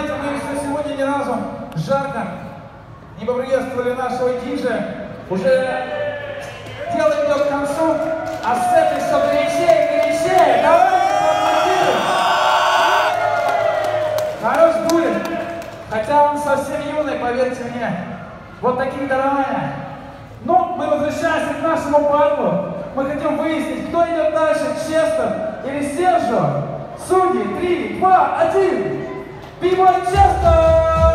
знаете, мы еще сегодня ни разу жарко не поприветствовали нашего диджа. Уже дело идет к концу, а с этой все горячее горячее. Давайте. Хорош дулет. Хотя он совсем юный, поверьте мне. Вот такие дарования. Но мы возвращаемся к нашему батлу. Мы хотим выяснить, кто идет дальше, Честер или Сержо. Судьи, три, два, один. Бибой Честер!